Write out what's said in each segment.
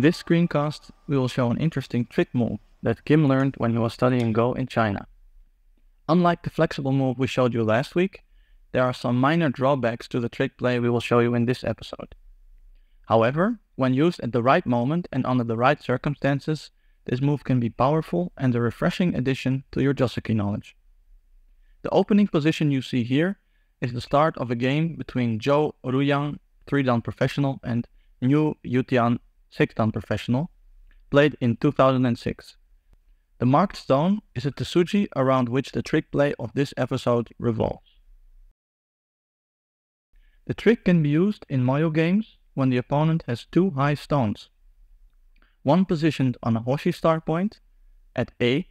In this screencast, we will show an interesting trick move that Kim learned when he was studying Go in China. Unlike the flexible move we showed you last week, there are some minor drawbacks to the trick play we will show you in this episode. However, when used at the right moment and under the right circumstances, this move can be powerful and a refreshing addition to your Joseki knowledge. The opening position you see here is the start of a game between Zhou Ruiyang, 3-dan professional, and Niu Yutian, 6-dan professional, played in 2006. The marked stone is a tesuji around which the trick play of this episode revolves. The trick can be used in Moyo games when the opponent has two high stones, one positioned on a Hoshi star point at A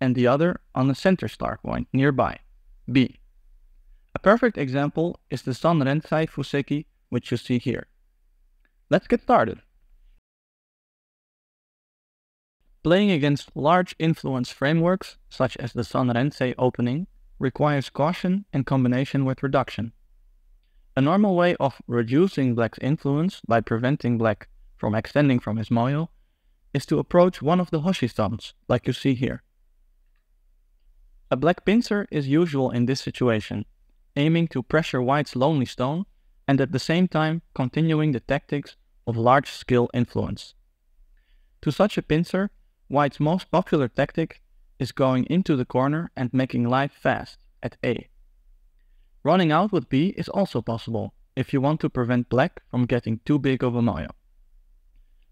and the other on a center star point nearby, B. A perfect example is the San Rensei Fuseki which you see here. Let's get started. Playing against large influence frameworks, such as the San Rensei opening, requires caution in combination with reduction. A normal way of reducing black's influence by preventing black from extending from his moyo is to approach one of the Hoshi stones, like you see here. A black pincer is usual in this situation, aiming to pressure white's lonely stone and at the same time continuing the tactics of large skill influence. To such a pincer, white's most popular tactic is going into the corner and making life fast at A. Running out with B is also possible if you want to prevent black from getting too big of a moyo.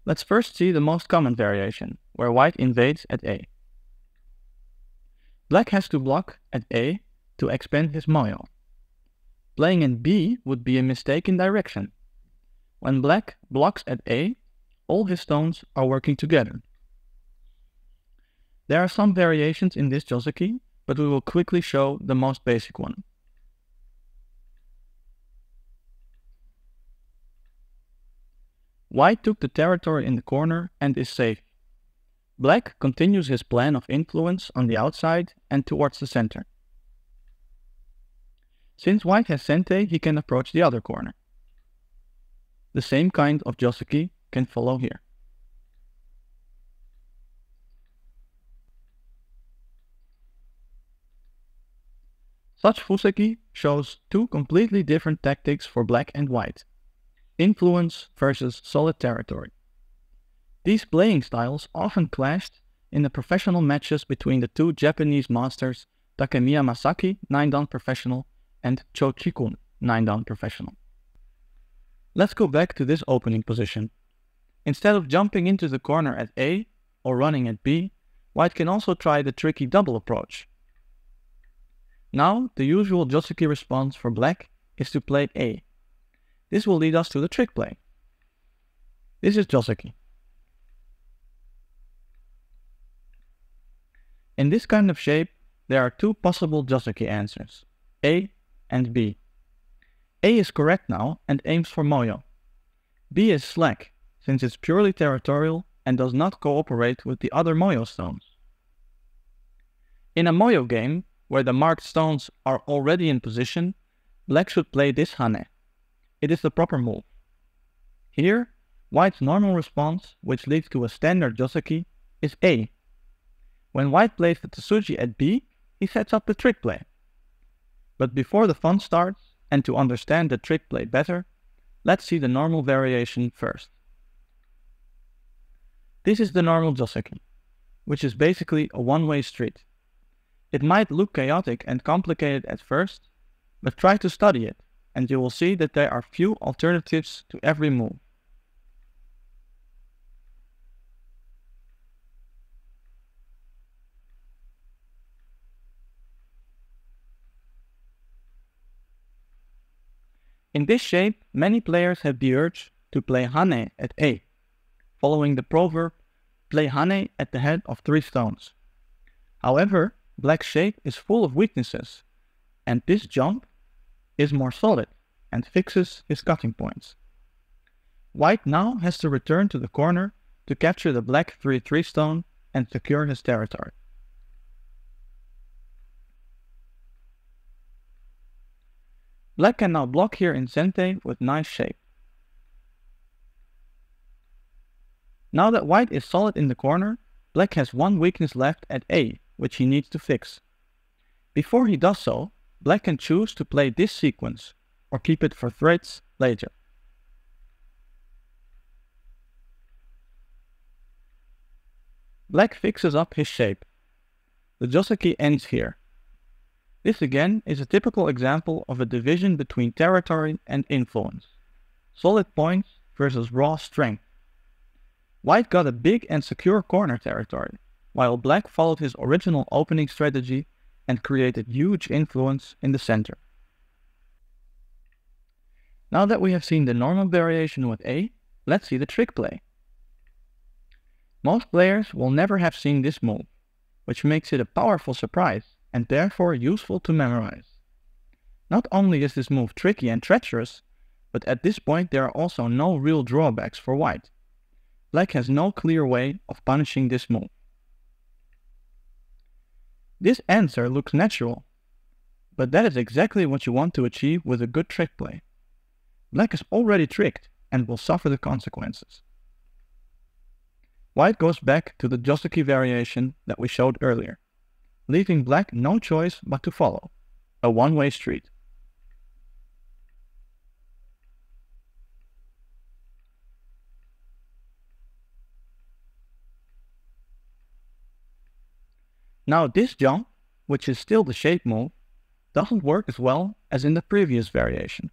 Let's first see the most common variation, where white invades at A. Black has to block at A to expand his moyo. Playing in B would be a mistake in direction. When black blocks at A, all his stones are working together. There are some variations in this Joseki, but we will quickly show the most basic one. White took the territory in the corner and is safe. Black continues his plan of influence on the outside and towards the center. Since white has Sente, he can approach the other corner. The same kind of Joseki can follow here. Such Fuseki shows two completely different tactics for black and white influence versus solid territory. These playing styles often clashed in the professional matches between the two Japanese masters Takemiya Masaki, 9-dan professional, and Cho Chikun, 9-dan professional. Let's go back to this opening position. Instead of jumping into the corner at A or running at B, white can also try the tricky double approach. Now, the usual Joseki response for black is to play A, this will lead us to the trick play. This is Joseki. In this kind of shape, there are two possible Joseki answers, A and B. A is correct now and aims for Moyo. B is slack, since it's purely territorial and does not cooperate with the other Moyo stones. In a Moyo game, where the marked stones are already in position, black should play this Hane. It is the proper move. Here, white's normal response, which leads to a standard Joseki, is A. When white plays the Tesuji at B, he sets up the trick play. But before the fun starts, and to understand the trick play better, let's see the normal variation first. This is the normal Joseki, which is basically a one-way street. It might look chaotic and complicated at first, but try to study it and you will see that there are few alternatives to every move. In this shape, many players have the urge to play Hane at A, following the proverb, play Hane at the head of three stones. However, black shape is full of weaknesses, and this jump is more solid and fixes his cutting points. White now has to return to the corner to capture the black 3-3 stone and secure his territory. Black can now block here in Sente with nice shape. Now that white is solid in the corner, black has one weakness left at A, which he needs to fix. Before he does so, black can choose to play this sequence, or keep it for threats later. Black fixes up his shape. The Joseki ends here. This again is a typical example of a division between territory and influence. Solid points versus raw strength. White got a big and secure corner territory, while black followed his original opening strategy and created huge influence in the center. Now that we have seen the normal variation with A, let's see the trick play. Most players will never have seen this move, which makes it a powerful surprise and therefore useful to memorize. Not only is this move tricky and treacherous, but at this point there are also no real drawbacks for white. Black has no clear way of punishing this move. This answer looks natural, but that is exactly what you want to achieve with a good trick play. Black is already tricked and will suffer the consequences. White goes back to the Joseki variation that we showed earlier, leaving black no choice but to follow, a one-way street. Now this jump, which is still the shape move, doesn't work as well as in the previous variation.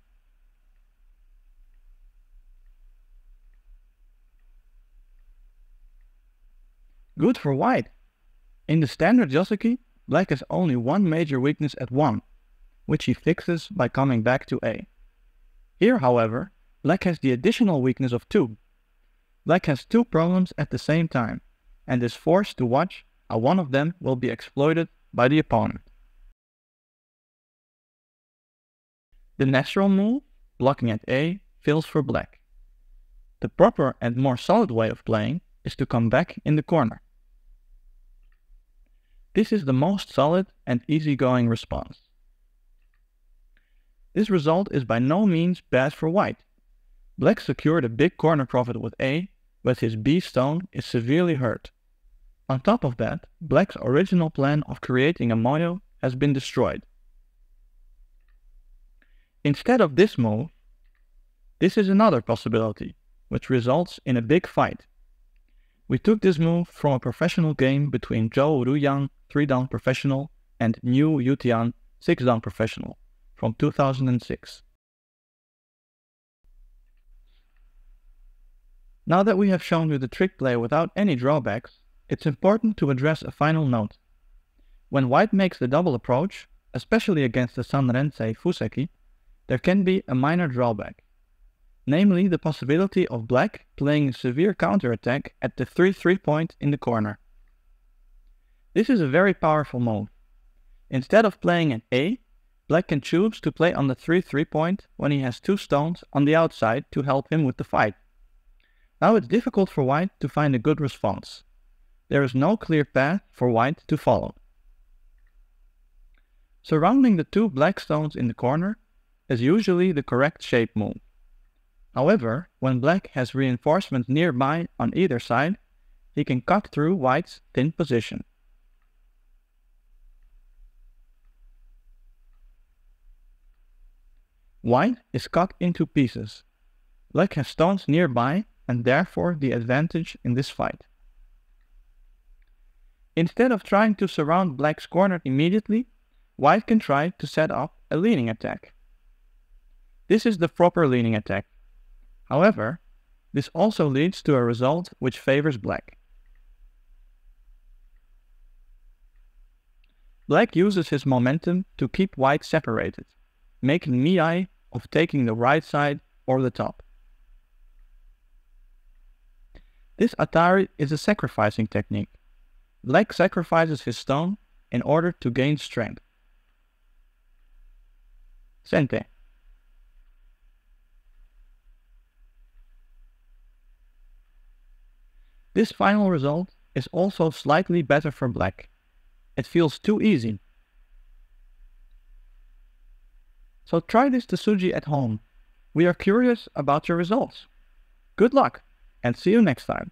Good for white. In the standard Joseki, black has only one major weakness at 1, which he fixes by coming back to A. Here, however, black has the additional weakness of 2. Black has two problems at the same time, and is forced to watch how one of them will be exploited by the opponent. The natural move, blocking at A, fails for black. The proper and more solid way of playing is to come back in the corner. This is the most solid and easygoing response. This result is by no means bad for white. Black secured a big corner profit with A, but his B stone is severely hurt. On top of that, Black's original plan of creating a moyo has been destroyed. Instead of this move, this is another possibility, which results in a big fight. We took this move from a professional game between Zhou Ruiyang 3-dan professional and Niu Yutian 6-dan professional from 2006. Now that we have shown you the trick play without any drawbacks, it's important to address a final note. When white makes the double approach, especially against the Sanrensei Fuseki, there can be a minor drawback namely the possibility of black playing a severe counterattack at the 3-3 point in the corner. This is a very powerful move. Instead of playing at A, black can choose to play on the 3-3 point when he has two stones on the outside to help him with the fight. Now it's difficult for white to find a good response. There is no clear path for white to follow. Surrounding the two black stones in the corner is usually the correct shape move. However, when black has reinforcements nearby on either side, he can cut through white's thin position. White is cut into pieces. Black has stones nearby and therefore the advantage in this fight. Instead of trying to surround black's corner immediately, white can try to set up a leaning attack. This is the proper leaning attack. However, this also leads to a result which favors black. Black uses his momentum to keep white separated, making Miai of taking the right side or the top. This Atari is a sacrificing technique. Black sacrifices his stone in order to gain strength. Sente. This final result is also slightly better for black. It feels too easy. So try this Tesuji at home. We are curious about your results. Good luck and see you next time.